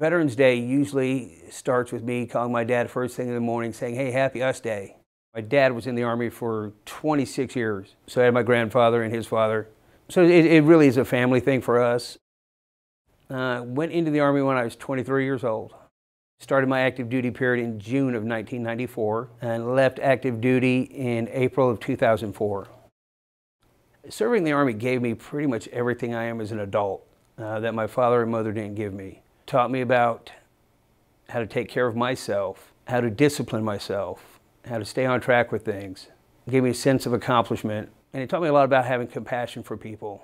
Veterans Day usually starts with me calling my dad first thing in the morning saying, hey, happy us day. My dad was in the Army for 26 years, so I had my grandfather and his father. So it, it really is a family thing for us. Uh, went into the Army when I was 23 years old. Started my active duty period in June of 1994 and left active duty in April of 2004. Serving the Army gave me pretty much everything I am as an adult uh, that my father and mother didn't give me. Taught me about how to take care of myself, how to discipline myself, how to stay on track with things. It gave me a sense of accomplishment, and it taught me a lot about having compassion for people.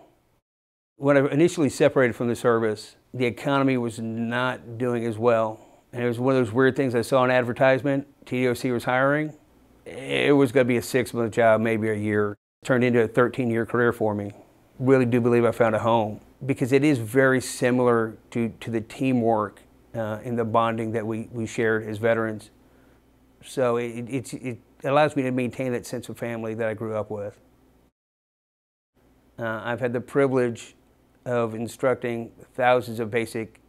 When I initially separated from the service, the economy was not doing as well. And it was one of those weird things I saw in advertisement. TDOC was hiring. It was going to be a six month job, maybe a year. It turned into a 13 year career for me. Really do believe I found a home because it is very similar to, to the teamwork uh, and the bonding that we, we shared as veterans. So it, it, it allows me to maintain that sense of family that I grew up with. Uh, I've had the privilege of instructing thousands of basic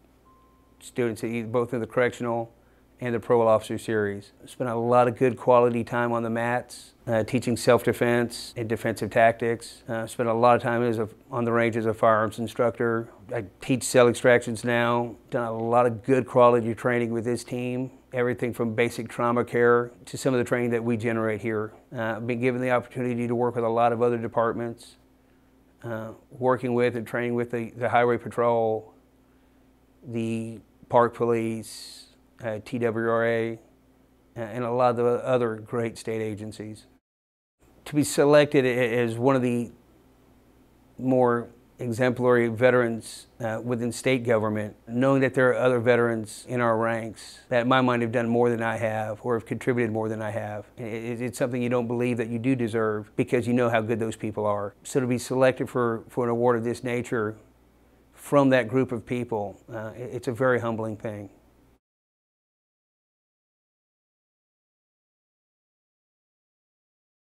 students, both in the correctional and the parole officer series. Spent a lot of good quality time on the mats, uh, teaching self-defense and defensive tactics. Uh, spent a lot of time as a, on the range as a firearms instructor. I teach cell extractions now. Done a lot of good quality training with this team. Everything from basic trauma care to some of the training that we generate here. Uh, been given the opportunity to work with a lot of other departments, uh, working with and training with the, the Highway Patrol, the Park Police, TWRA, and a lot of the other great state agencies. To be selected as one of the more exemplary veterans uh, within state government, knowing that there are other veterans in our ranks that in my mind have done more than I have or have contributed more than I have. It, it's something you don't believe that you do deserve because you know how good those people are. So to be selected for, for an award of this nature from that group of people, uh, it's a very humbling thing.